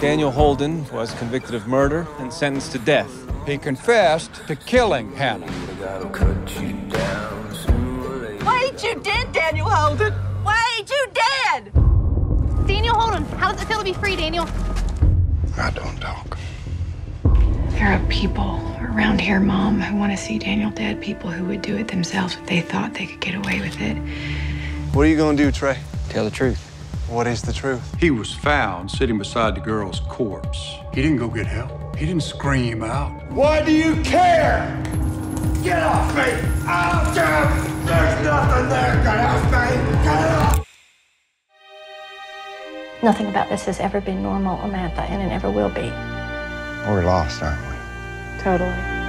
Daniel Holden was convicted of murder and sentenced to death. He confessed to killing Hannah. Why ain't you dead, Daniel Holden? Why ain't you dead? Daniel Holden, how does it feel to be free, Daniel? I don't talk. There are people around here, Mom, who want to see Daniel dead. People who would do it themselves if they thought they could get away with it. What are you gonna do, Trey? Tell the truth. What is the truth? He was found sitting beside the girl's corpse. He didn't go get help. He didn't scream out. Why do you care? Get off me! I'll jump! There's nothing there can help me! Get off! Nothing about this has ever been normal, Amantha, and it never will be. We're lost, aren't we? Totally.